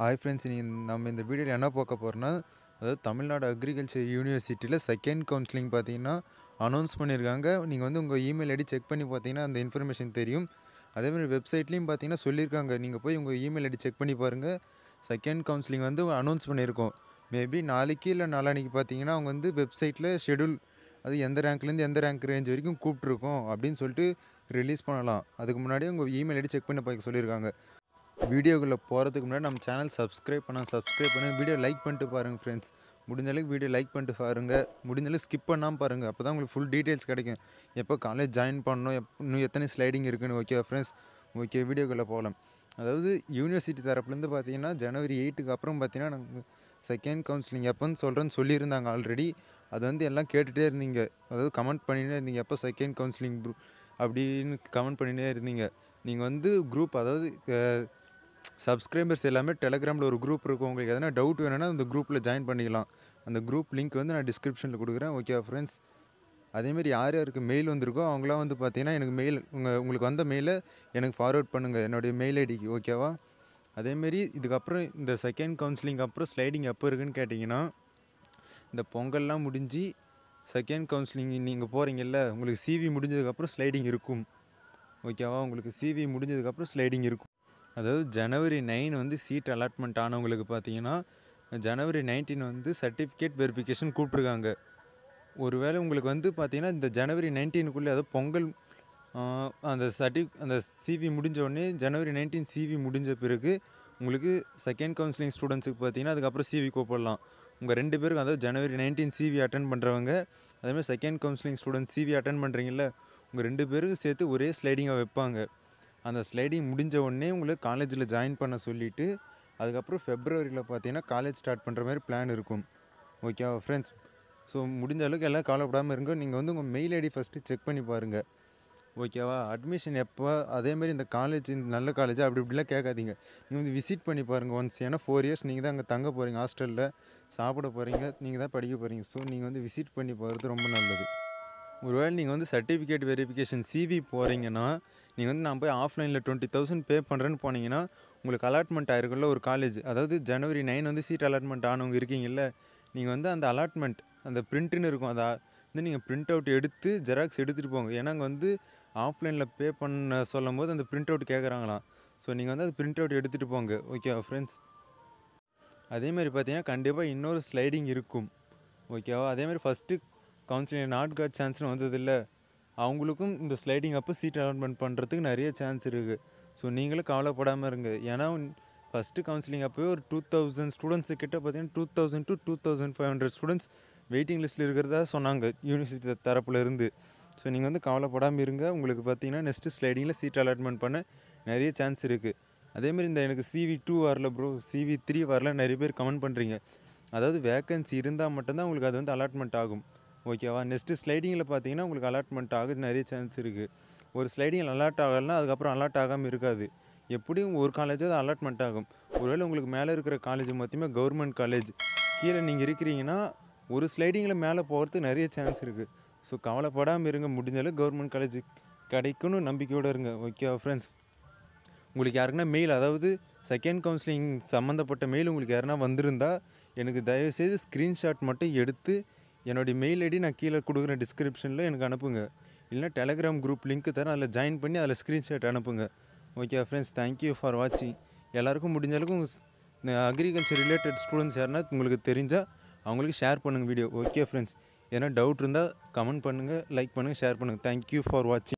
Hi friends நீ நம்ம இந்த வீடியோவில் என்ன பார்க்க போகிறோன்னா அதாவது தமிழ்நாடு அக்ரிகல்ச்சர் யூனிவர்சிட்டியில் செகண்ட் கவுன்சிலிங் பார்த்தீங்கன்னா அனௌன்ஸ் பண்ணியிருக்காங்க. நீங்கள் வந்து உங்கள் இமெயில் ஐடி செக் பண்ணி பார்த்தீங்கன்னா அந்த இன்ஃபர்மேஷன் தெரியும். அதேமாதிரி வெப்சைட்லேயும் பார்த்தீங்கன்னா சொல்லியிருக்காங்க. நீங்கள் போய் உங்கள் இமெயில் ஐடி செக் பண்ணி பாருங்கள் செகண்ட் கவுன்சிலிங் வந்து அனௌன்ஸ் பண்ணியிருக்கோம். மேபி நாளைக்கு இல்லை நாளான்னைக்கு பார்த்தீங்கன்னா அவங்க வந்து வெப்சைட்டில் ஷெடியூல் அது எந்த ரேங்க்லேருந்து எந்த ரேங்க் ரேஞ்ச் வரைக்கும் கூப்பிட்ருக்கோம் அப்படின்னு சொல்லிட்டு ரிலீஸ் பண்ணலாம். அதுக்கு முன்னாடியே உங்கள் இமெயில் ஐடி செக் பண்ணி பார்க்க சொல்லியிருக்காங்க. வீடியோக்குள்ளே போகிறதுக்கு முன்னாடி நம்ம சேனல் சப்ஸ்கிரைப் பண்ணால் சப்ஸ்கிரைப் பண்ணி வீடியோ லைக் பண்ணிட்டு பாருங்கள் ஃப்ரெண்ட்ஸ் முடிஞ்சளவுக்கு வீடியோ லைக் பண்ணிட்டு பாருங்கள் முடிஞ்ச அளவுக்கு ஸ்கிப் பண்ணாமல் பாருங்கள் அப்போ தான் உங்களுக்கு ஃபுல் டீட்டெயில்ஸ் கிடைக்கும். எப்போ காலேஜ் ஜாயின் பண்ணணும்? எப் இன்னும் எத்தனை ஸ்லைடிங் இருக்குன்னு ஓகே ஃப்ரெண்ட்ஸ் ஓகே வீடியோக்குள்ளே போகலாம் அதாவது யூனிவர்சிட்டி தரப்புலேருந்து பார்த்தீங்கன்னா ஜனவரி எயிட்டுக்கு அப்புறம் பார்த்தீங்கன்னா நாங்கள் செகண்ட் கவுன்சிலிங் எப்போன்னு சொல்கிறேன்னு சொல்லியிருந்தாங்க ஆல்ரெடி அது வந்து எல்லாம் கேட்டுகிட்டே இருந்தீங்க. அதாவது கமெண்ட் பண்ணிட்டே இருந்தீங்க. எப்போ செகண்ட் கவுன்சிலிங் குரூப் அப்படின்னு கமெண்ட் பண்ணிகிட்டே இருந்தீங்க. நீங்கள் வந்து குரூப் அதாவது சப்ஸ்கிரைபர்ஸ் எல்லாமே டெலகிராமில் ஒரு குரூப் இருக்கும். உங்களுக்கு எதனா டவுட் வேணும்னா அந்த குரூப்பில் ஜாயின் பண்ணிக்கலாம். அந்த குரூப் லிங்க் வந்து நான் டிஸ்கிரிப்ஷனில் கொடுக்குறேன். ஓகே ஃப்ரெண்ட்ஸ் அதேமாரி யார் யாருக்கு மெயில் வந்திருக்கோ அவங்களாம் வந்து பார்த்தீங்கன்னா எனக்கு மெயில் உங்கள் உங்களுக்கு வந்த மெயிலை எனக்கு ஃபார்வர்ட் பண்ணுங்கள் என்னுடைய மெயில் ஐடிக்கு ஓகேவா அதேமாரி இதுக்கப்புறம் இந்த செகண்ட் கவுன்சிலிங் அப்புறம் ஸ்லைடிங் எப்போ இருக்குன்னு கேட்டிங்கன்னா இந்த பொங்கல்லாம் முடிஞ்சு செகண்ட் கவுன்சிலிங் நீங்கள் போகிறீங்கல்ல உங்களுக்கு சிவி முடிஞ்சதுக்கப்புறம் ஸ்லைடிங் இருக்கும். ஓகேவா உங்களுக்கு சிவி முடிஞ்சதுக்கப்புறம் ஸ்லைடிங் இருக்கும். அதாவது ஜனவரி நைன் வந்து சீட் அலாட்மெண்ட் ஆனவங்களுக்கு பார்த்தீங்கன்னா ஜனவரி நைன்டீன் வந்து சர்டிஃபிகேட் வெரிஃபிகேஷன் கூப்பிட்ருக்காங்க ஒருவேளை உங்களுக்கு வந்து பார்த்தீங்கன்னா இந்த ஜனவரி நைன்டீனுக்குள்ளே அதாவது பொங்கல் அந்த சர்டி அந்த சிவி முடிஞ்ச உடனே ஜனவரி நைன்டீன் சிவி முடிஞ்ச பிறகு உங்களுக்கு செகண்ட் கவுன்சிலிங் ஸ்டூடெண்ட்ஸுக்கு பார்த்தீங்கன்னா அதுக்கப்புறம் சிவி கூப்பிடலாம். உங்கள் ரெண்டு பேருக்கும் அதாவது ஜனவரி நைன்டீன் சிவி அட்டன் பண்ணுறவங்க அதேமாதிரி second counselling students CV attend பண்ணுறீங்கள உங்கள் ரெண்டு பேருக்கும் சேர்த்து ஒரே ஸ்லைடிங்காக வைப்பாங்க. அந்த ஸ்லைடிங் முடிஞ்ச உடனே உங்களுக்கு காலேஜில் ஜாயின் பண்ண சொல்லிவிட்டு அதுக்கப்புறம் ஃபெப்ரவரியில் பார்த்தீங்கன்னா காலேஜ் ஸ்டார்ட் பண்ணுற மாதிரி பிளான் இருக்கும். ஓகேவா ஃப்ரெண்ட்ஸ் ஸோ முடிஞ்ச அளவுக்கு எல்லாம் கவலைப்படாமல் இருங்க. நீங்கள் வந்து உங்கள் மெயில் ஐடி ஃபஸ்ட்டு செக் பண்ணி பாருங்கள் ஓகேவா அட்மிஷன் எப்போ? அதேமாதிரி இந்த காலேஜ் இந்த நல்ல காலேஜ் அப்படி இப்படிலாம் கேட்காதீங்க. நீங்கள் வந்து விசிட் பண்ணி பாருங்கள் ஒன்ஸ் ஏன்னா ஃபோர் இயர்ஸ் நீங்கள் தான் அங்கே தங்க போகிறீங்க ஹாஸ்டலில் சாப்பிட போகிறீங்க நீங்கள் தான் படிக்க போகிறீங்க ஸோ நீங்கள் வந்து விசிட் பண்ணி போகிறது ரொம்ப நல்லது. ஒருவேளை நீங்கள் வந்து சர்டிஃபிகேட் வெரிஃபிகேஷன் சிவி போகிறீங்கன்னா நீங்கள் வந்து நான் போய் ஆஃப்லைனில் டுவெண்ட்டி தௌசண்ட் பே பண்ணுறேன்னு போனீங்கன்னா உங்களுக்கு அலாட்மெண்ட் ஆயிருக்குல்ல ஒரு காலேஜ் அதாவது ஜனவரி நைன் வந்து சீட் அலாட்மெண்ட் ஆனவங்க இருக்கீங்கல்ல நீங்கள் வந்து அந்த அலாட்மெண்ட் அந்த பிரிண்ட்டுன்னு இருக்கும். அதை வந்து நீங்கள் பிரிண்ட் அவுட் எடுத்து ஜெராக்ஸ் எடுத்துகிட்டு போங்க. ஏன்னா அங்கே வந்து ஆஃப்லைனில் பே பண்ண சொல்லும் போது அந்த பிரிண்ட் அவுட் கேட்குறாங்களாம் ஸோ நீங்கள் வந்து அது பிரிண்ட் அவுட் எடுத்துகிட்டு போங்க ஓகேவா ஃப்ரெண்ட்ஸ் அதேமாதிரி பார்த்தீங்கன்னா கண்டிப்பாக இன்னொரு ஸ்லைடிங் இருக்கும். ஓகேவா அதேமாதிரி ஃபஸ்ட்டு கவுன்சிலிங் நாட் காட் சான்ஸ்னு வந்ததில்ல. அவங்களுக்கும் இந்த ஸ்லைடிங் அப்போ சீட் அலாட்மெண்ட் பண்ணுறதுக்கு நிறைய சான்ஸ் இருக்குது ஸோ நீங்களும் கவலைப்படாமல் இருங்க. ஏன்னா ஃபஸ்ட்டு கவுன்சிலிங் அப்போவே ஒரு டூ தௌசண்ட் ஸ்டூடெண்ட்ஸு கிட்ட பார்த்தீங்கன்னா two thousand to two thousand five hundred students waiting லிஸ்ட்டில் இருக்கிறதா சொன்னாங்க யூனிவர்சிட்டி தரப்புல இருந்து. ஸோ நீங்கள் வந்து கவலைப்படாமல் இருங்க. உங்களுக்கு பார்த்தீங்கன்னா நெக்ஸ்ட்டு ஸ்லைடிங்கில் சீட் அலாட்மெண்ட் பண்ண நிறைய சான்ஸ் இருக்குது அதேமாதிரி இந்த எனக்கு சிவி டூ வரல ப்ரோ சிவி த்ரீ வரல நிறைய பேர் கமெண்ட் பண்ணுறீங்க அதாவது வேக்கன்சி இருந்தால் மட்டும்தான் உங்களுக்கு அது வந்து அலாட்மெண்ட் ஆகும். ஓகேவா நெக்ஸ்ட்டு ஸ்லைடிங்கில் பார்த்தீங்கன்னா உங்களுக்கு அலாட்மெண்ட் ஆகுது நிறைய சான்ஸ் இருக்குது ஒரு ஸ்லைடிங்கில் அலாட் ஆகலைன்னா அதுக்கப்புறம் அலாட் ஆகாமல் இருக்காது. எப்படியும் ஒரு காலேஜாவது அலாட்மெண்ட் ஆகும். ஒருவேளை உங்களுக்கு மேலே இருக்கிற காலேஜ் மொத்தமே கவர்மெண்ட் காலேஜ் கீழே நீங்கள் இருக்கிறீங்கன்னா ஒரு ஸ்லைடிங்கில் மேலே போகிறதுக்கு நிறைய சான்ஸ் இருக்குது ஸோ கவலைப்படாமல் இருங்க. முடிஞ்ச கவர்மெண்ட் காலேஜ் கிடைக்கும்னு நம்பிக்கையோடு இருங்க. ஓகேவா ஃப்ரெண்ட்ஸ் உங்களுக்கு யாருக்குன்னா மெயில் அதாவது செகண்ட் கவுன்சிலிங் சம்மந்தப்பட்ட மெயில் உங்களுக்கு யாருன்னா வந்திருந்தால் எனக்கு தயவுசெய்து ஸ்க்ரீன்ஷாட் மட்டும் எடுத்து என்னுடைய மெயில் ஐடி நான் கீழே கொடுக்குற டிஸ்கிரிப்ஷனில் எனக்கு அனுப்புங்க. இல்லைனா டெலகிராம் குரூப் லிங்க் தரேன் அதில் ஜாயின் பண்ணி அதில் ஸ்க்ரீன்ஷாட் அனுப்புங்க. ஓகே ஃப்ரெண்ட்ஸ் தேங்க்யூ ஃபார் வாட்சிங் எல்லாருக்கும் முடிஞ்ச அளவுக்கு உங்கள் அக்ரிகல்ச்சர் ரிலேட்டட் ஸ்டூடெண்ட்ஸ் யாருன்னா உங்களுக்கு தெரிஞ்சால் அவங்களுக்கு ஷேர் பண்ணுங்கள் வீடியோ ஓகே ஃப்ரெண்ட்ஸ் ஏன்னா டவுட் இருந்தால் கமெண்ட் பண்ணுங்கள் லைக் பண்ணுங்கள் ஷேர் பண்ணுங்கள் தேங்க்யூ ஃபார் வாட்சிங்